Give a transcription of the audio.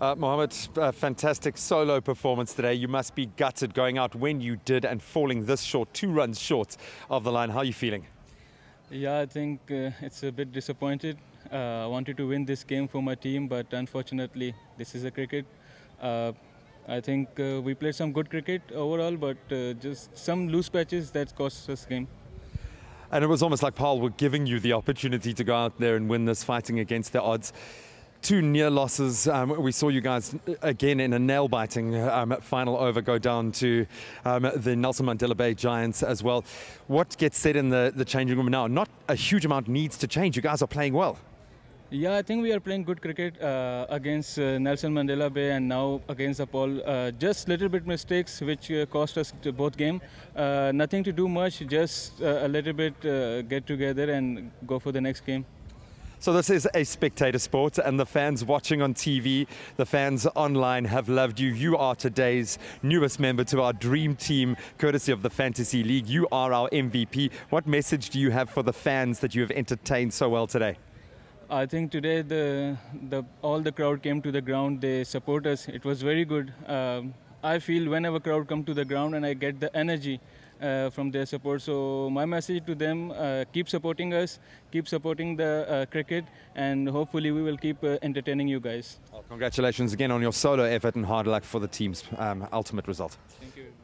Uh, Mohammad, a fantastic solo performance today. You must be gutted going out when you did and falling this short, two runs short of the line. How are you feeling? Yeah, I think uh, it's a bit disappointed. Uh, I wanted to win this game for my team, but unfortunately, this is a cricket. Uh, I think uh, we played some good cricket overall, but uh, just some loose patches that cost us the game. And it was almost like Paarl were giving you the opportunity to go out there and win this, fighting against the odds. Two near losses. Um, we saw you guys again in a nail biting um, final over go down to um, the Nelson Mandela Bay Giants as well. What gets said in the, the changing room now? Not a huge amount needs to change. You guys are playing well. Yeah, I think we are playing good cricket uh, against uh, Nelson Mandela Bay and now against Apol. Uh, just little bit mistakes which uh, cost us both game. Uh, nothing to do much, just uh, a little bit get together and go for the next game. So this is a spectator sport and the fans watching on TV, the fans online have loved you. You are today's newest member to our dream team, courtesy of the Fantasy League. You are our MVP. What message do you have for the fans that you have entertained so well today? I think today the, the all the crowd came to the ground. They support us. It was very good. Um, I feel whenever crowd come to the ground and I get the energy uh, from their support. So my message to them: uh, keep supporting us, keep supporting the uh, cricket, and hopefully we will keep uh, entertaining you guys. Well, congratulations again on your solo effort and hard luck for the team's um, ultimate result. Thank you.